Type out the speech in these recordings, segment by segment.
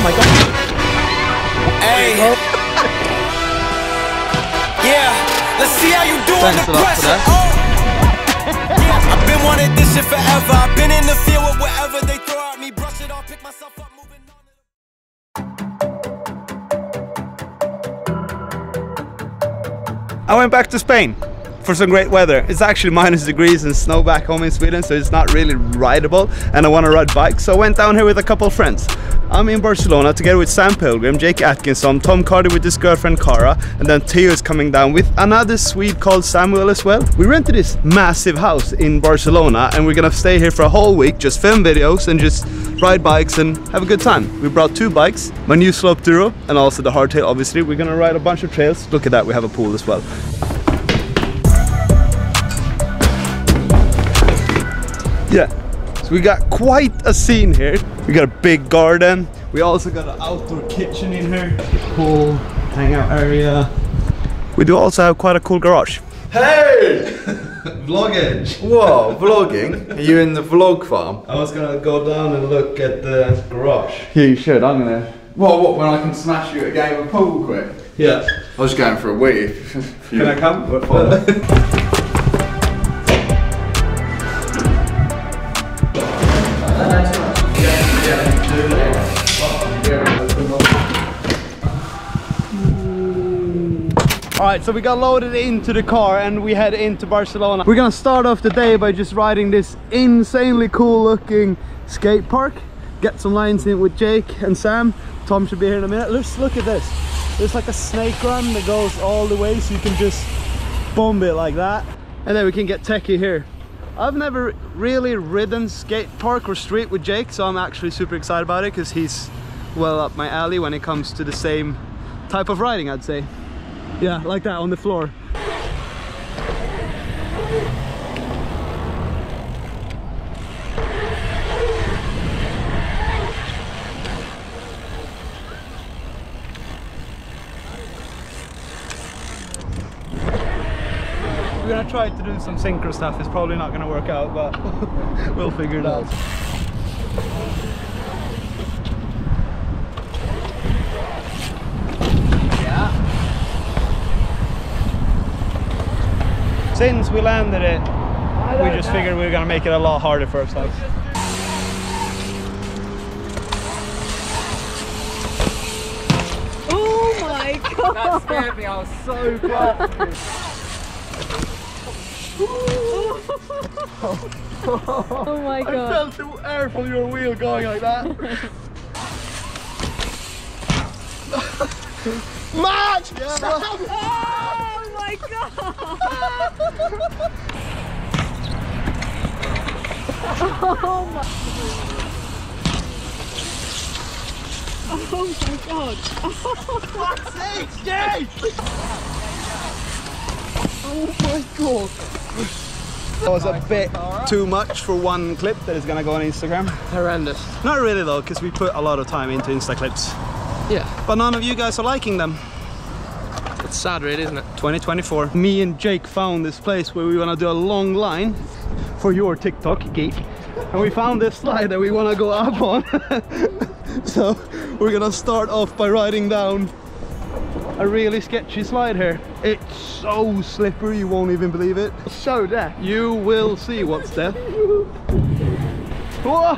Oh my god. Hey. yeah, let's see how you do Thanks under a lot for pressure. Oh. Yeah, I've been wanting this shit forever. I've been in the field with whatever they throw at me. Brush it off, pick myself up, moving on. I went back to Spain for some great weather. It's actually minus degrees and snow back home in Sweden, so it's not really rideable. And I want to ride bikes, so I went down here with a couple friends. I'm in Barcelona together with Sam Pilgrim, Jake Atkinson, Tom Cardy with his girlfriend Kara, and then Theo is coming down with another Swede called Samuel as well. We rented this massive house in Barcelona, and we're gonna stay here for a whole week, just film videos and just ride bikes and have a good time. We brought two bikes, my new Slope Duro, and also the hardtail. Obviously, we're gonna ride a bunch of trails. Look at that, we have a pool as well. Yeah. So we got quite a scene here. We got a big garden. We also got an outdoor kitchen in here. Pool, hangout area. We do also have quite a cool garage. Hey! Vlogging! Whoa, vlogging? Are you in the vlog farm? I was gonna go down and look at the garage. Yeah, you should. I'm gonna. What? What? When I can smash you at a game of pool quick? Yeah. I was going for a wee. Can I come? Alright, so we got loaded into the car and we head into Barcelona. We're gonna start off the day by just riding this insanely cool looking skate park. Get some lines in with Jake and Sam. Tom should be here in a minute. Let's look at this. There's like a snake run that goes all the way so you can just bomb it like that. And then we can get techie here. I've never really ridden skate park or street with Jake, so I'm actually super excited about it because he's well up my alley when it comes to the same type of riding, I'd say. Yeah, like that on the floor. We're gonna try to do some synchro stuff. It's probably not gonna work out, but we'll figure it out. Since we landed it, we just figured we were gonna make it a lot harder for ourselves. Oh my god! That scared me, I was so close. Oh my god. I felt the air from your wheel going like that. Match! Oh my god! Oh my. Oh my god. Oh my god. That was a bit too much for one clip that is gonna go on Instagram. Horrendous. Not really though, because we put a lot of time into Insta clips. Yeah, But none of you guys are liking them. It's sad really, isn't it? 2024. Me and Jake found this place where we wanna do a long line for your TikTok geek. And we found this slide that we wanna go up on. so we're gonna start off by riding down a really sketchy slide here. It's so slippery, you won't even believe it. So death. You will see what's death. Whoa!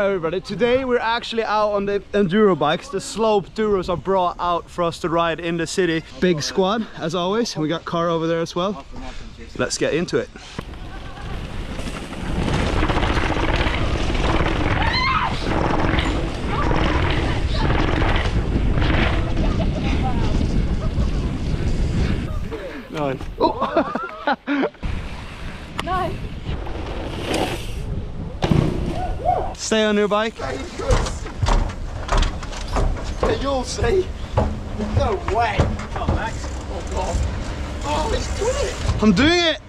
Alright everybody, today we're actually out on the enduro bikes. The slope duros are brought out for us to ride in the city. Big squad, as always. We got car over there as well. Let's get into it. Nice. Stay on your bike. You'll see. No way. Oh, Max. Oh, God. Oh, he's doing it. I'm doing it.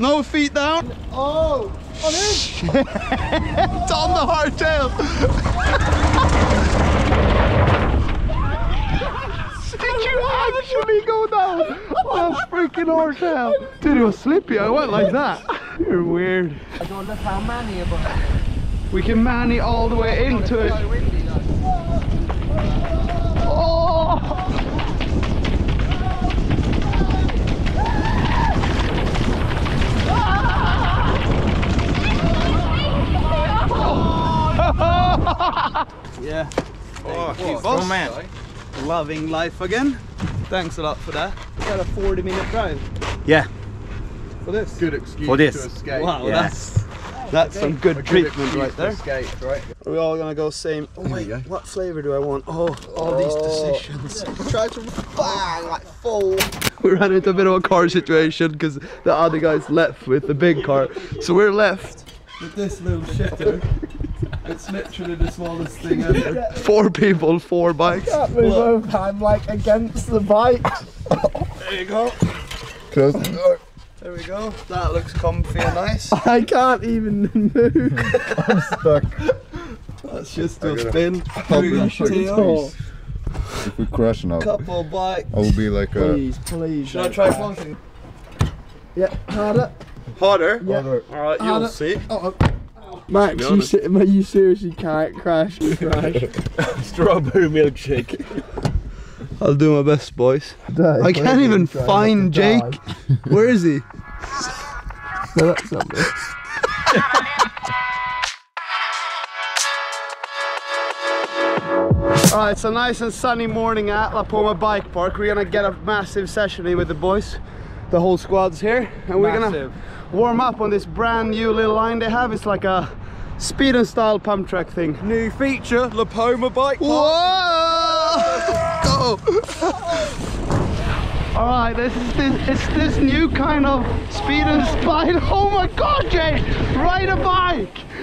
No feet down. Oh, on him. It's on the hardtail. you actually go down? Oh, freaking hell. Dude, it was slippy. I went like that. You're weird. I don't know how many, but We can man it all the way into it. Oh! yeah. Oh, man. Loving life again. Thanks a lot for that. We got a 40 minute drive Yeah, for this. good excuse For this. to escape. Wow, Yeah. that's that's some good treatment right there. Escape, right? Are we all gonna go same? Oh wait, what flavor do I want? Oh, all these oh. decisions. Try to bang like full. we ran into a bit of a car situation because the other guys left with the big car, so we're left with this little shitter. It's literally the smallest thing ever. Four people, four bikes. Can't Move I'm like against the bike. There you go. Close the door. There we go. That looks comfy and nice. I can't even move. I'm stuck. Let's just do a spin. I'll we be got sure to Theo. tall. If we crash now, Couple bikes. I will be like a. Please, please. Should I try closing? Yeah, harder. Harder? Yeah. Alright, you'll Harder. see. Oh, oh. Max, you, honest. se- man, you seriously can't crash and crash. strawberry milkshake. I'll do my best, boys. Dave, I can't wait, even find Jake. Where is he? No, that's not me. Alright, it's a nice and sunny morning at La Poma Bike Park. We're gonna get a massive session in with the boys. The whole squad's here. And we're Massive. gonna warm up on this brand new little line they have. It's like a speed and style pump track thing. New feature, La Poma bike. Whoa! Go! Alright, this is this it's this new kind of speed and style. Oh my god, Jay! Ride a bike!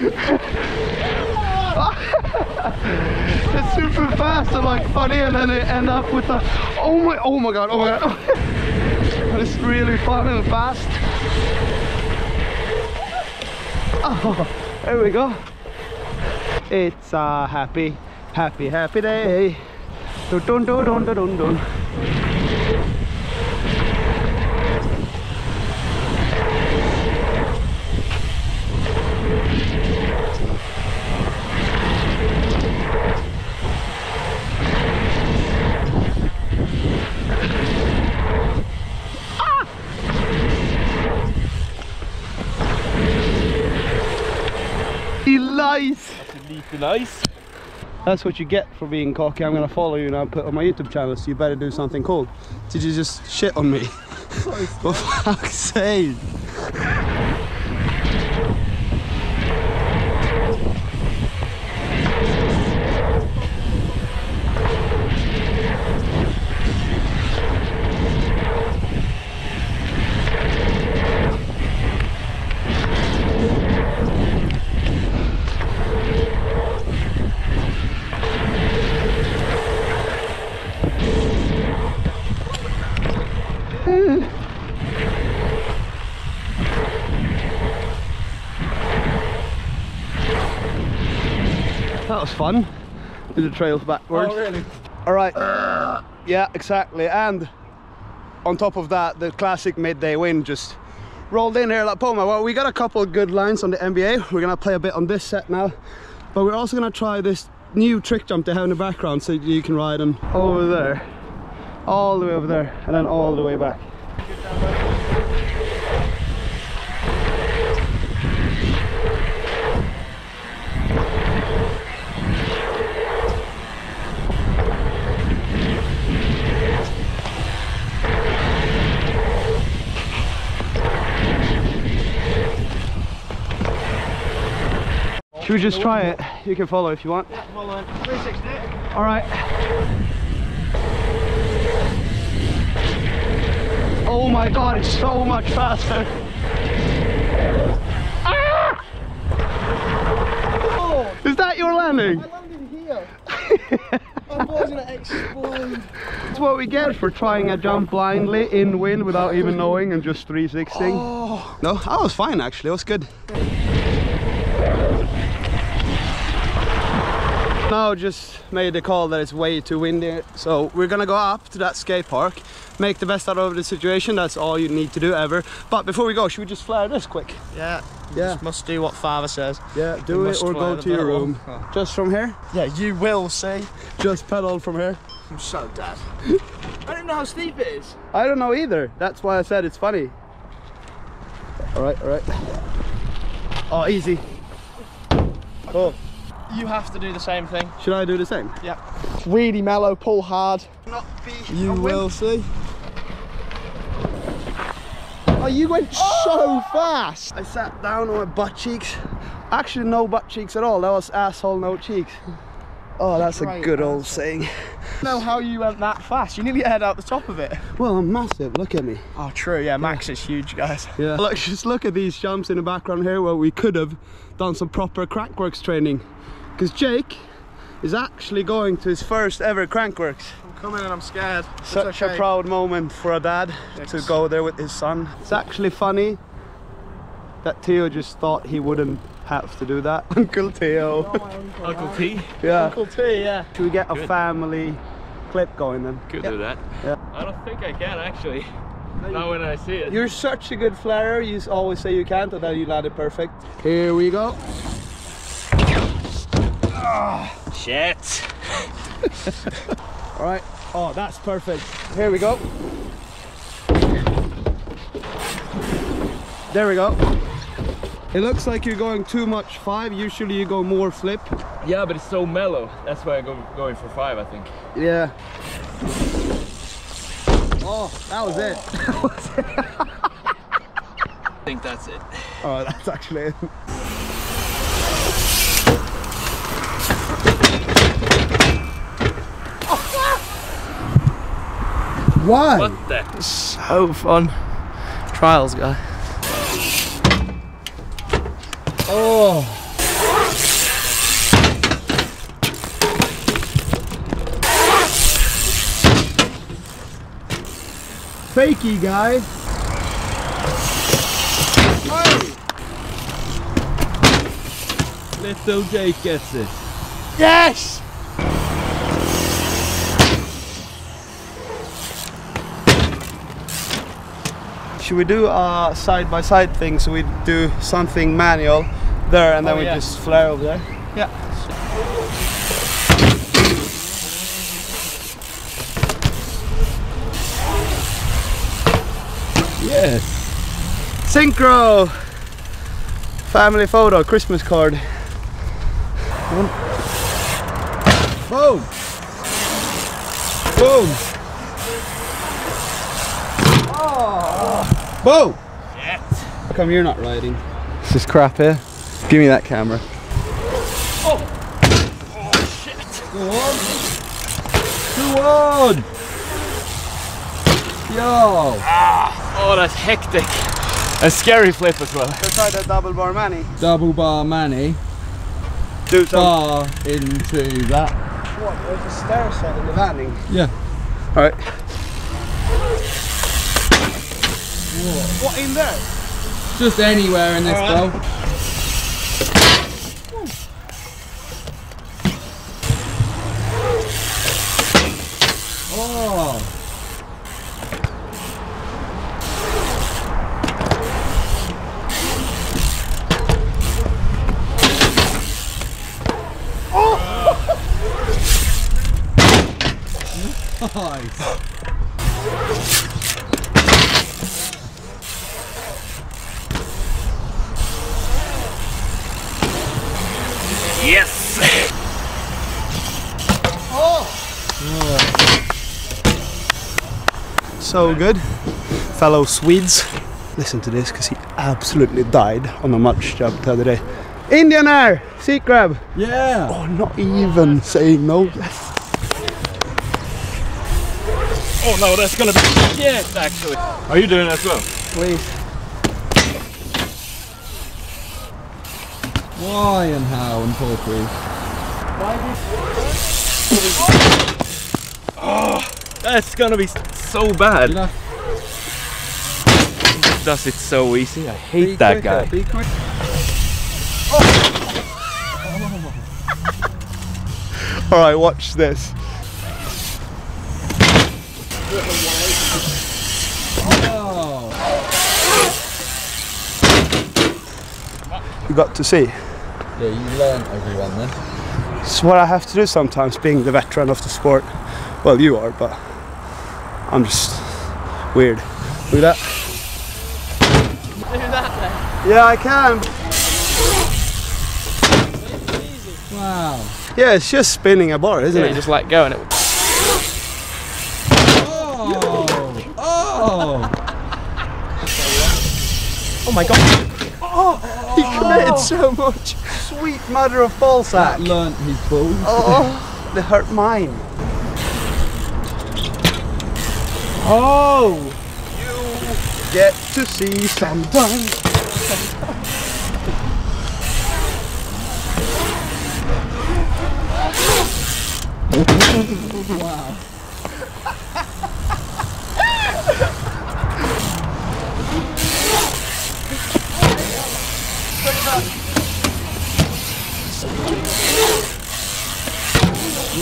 it's super fast and like funny and then they end up with a oh my oh my god, oh my god. it's really fun and fast. Oh, there we go. It's a happy, happy, happy day. Dun dun dun dun dun dun dun. He lies. nice. That's what you get for being cocky. I'm gonna follow you now and put on my YouTube channel, so you better do something cool. Did you just shit on me? For fuck's sake. That was fun. Did the trails backwards. Oh, really? All right. Yeah, exactly. And on top of that, the classic midday wind just rolled in here like Poma. Well, we got a couple of good lines on the NBA. We're gonna play a bit on this set now, but we're also gonna try this new trick jump they have in the background, so you can ride on over there, all the way over there, and then all the way back. Should we just try it? You can follow if you want. All right. Oh my god, it's so much faster. Ah! Is that your landing? I landed here. I was gonna explode. It's what we get for trying a jump blindly in wind without even knowing and just 360. No, that was fine actually, it was good. Now just made the call that it's way too windy, so we're gonna go up to that skate park, make the best out of the situation. That's all you need to do ever. But before we go, should we just flare this quick? Yeah. Yeah. Just must do what father says. Yeah, do it or go to your room. Oh. Just from here? Yeah, you will see. Just pedal from here. I'm so dead. I don't know how steep it is. I don't know either. That's why I said it's funny. All right, all right. Oh, easy. Cool. You have to do the same thing. Should I do the same? Yeah. Really mellow, pull hard. Not be You will see. Oh, you went oh! so fast. I sat down on my butt cheeks. Actually, no butt cheeks at all. That was asshole, no cheeks. Oh, that's a Right, good old asshole. saying. know how you went that fast. You nearly head out the top of it. Well, I'm massive. Look at me. Oh, true. Yeah, Max is huge, guys. Yeah. Look, just look at these jumps in the background here where we could have done some proper Crankworx training. Because Jake is actually going to his first ever Crankworx. I'm coming and I'm scared. It's Such a proud moment for a dad to go there with his son. It's actually funny that Theo just thought he wouldn't have to do that. Uncle Theo. Oh, uncle T. yeah. Uncle T, yeah. Should we get a family clip going then? Could do that. Yeah. I don't think I can actually. Not when I see it. You're such a good flyer. You always say you can't, and then you land it perfect. Here we go. Shit. All right. Oh, that's perfect. Here we go. There we go. It looks like you're going too much five. Usually you go more flip. Yeah, but it's so mellow. That's why I'm go, going for five, I think. Yeah. Oh, that was it. I think that's it. Oh, that's actually it. Why? What the? So fun. Trials, guy. Oh. Fakey guy. Little Jake gets it. Yes! Should we do a side by side thing? So we do something manual there and then Oh, we yeah. just flare over there. Yeah. Yes. Synchro. Family photo, Christmas card. Boom. Boom. Oh. Boom. How come you're not riding? This is crap here. Give me that camera. Oh! Oh shit! Go on! Yo! Ah, Oh, that's hectic. A scary flip as well. Let's try that double bar manny. double bar manny Do some. bar into that. What? There's a stair set in the landing. Yeah. Alright. What in there? Just anywhere in this Alright. bowl. Oh. Nice. Yes! Oh! So good. Fellow Swedes. Listen to this because he absolutely died on a mulch job the other day. Indian Air! Seat grab! Yeah. Oh, not even saying no. Oh no, that's gonna be shit actually. Are you doing it as well? Please. Why and how and poultry. Oh, that's gonna be so bad. Does it so easy? I hate be that quicker, guy. Be quick. Oh. All right, watch this. Oh. You got to see. Yeah, you learn everyone then. It's what I have to do sometimes, being the veteran of the sport. Well, you are, but I'm just weird. Look at that. Yeah, I can. Wow. Yeah, it's just spinning a bar, isn't Yeah, you it? just let go and it. Oh! Oh! Oh my god! Oh! He committed so much. Sweet mother of ball sack. That learnt his balls. Oh, oh, they hurt mine. Oh! You get to see sometimes.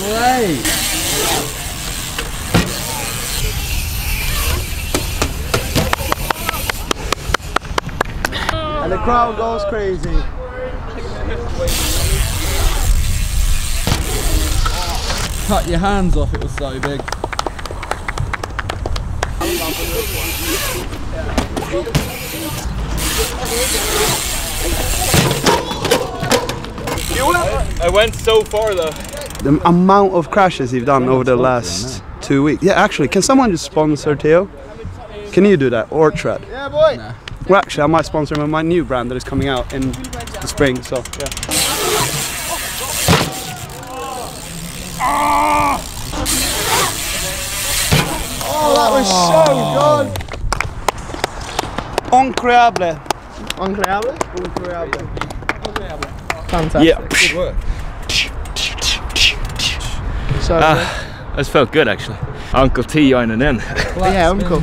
Great! And the crowd goes crazy. Cut your hands off, it was so big. I went so far though. The amount of crashes you've done over the last two weeks. Yeah, actually, can someone just sponsor Theo? Can you do that? Or Tread? Yeah, boy. Well, actually, I might sponsor him with my new brand that is coming out in the spring. So, yeah. Oh, that was so good. Incroyable. Incroyable. Incroyable. Fantastic. Yeah. Good work. So Ah, this felt good actually. Uncle T joining in. Yeah, uncle.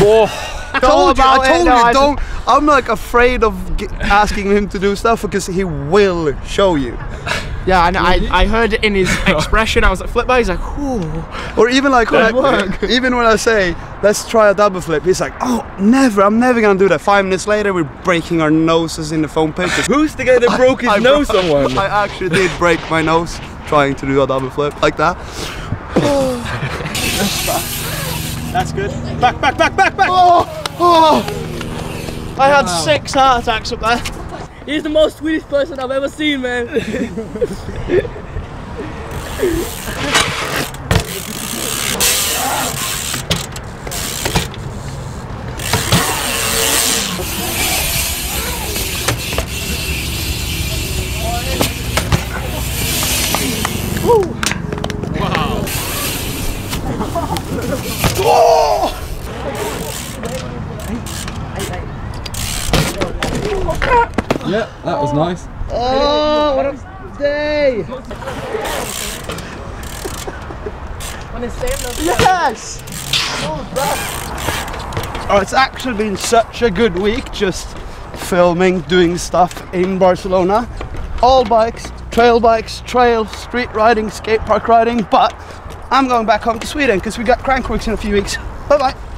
spin, Touch no. I told you, about I it, told no, you, I don't. I'm like afraid of g- asking him to do stuff because he will show you. yeah, I, know, I, I heard it in his expression. I was like, flip by. He's like, ooh. Or even like when I, work. even when I say let's try a double flip, he's like, oh, never. I'm never gonna do that. Five minutes later, we're breaking our noses in the phone pictures. who's the guy that broke his I nose? broke- Someone. I actually did break my nose trying to do a double flip like that. That's good. Back, back, back, back, back. Oh, oh. I had six heart attacks up there. He's the most Swedish person I've ever seen, man. Yep, that was nice. Oh, what a day. Yes. Oh, it's actually been such a good week just filming, doing stuff in Barcelona. All bikes, trail bikes, trail, street riding, skate park riding, but I'm going back home to Sweden because we got Crankworx in a few weeks. Bye bye.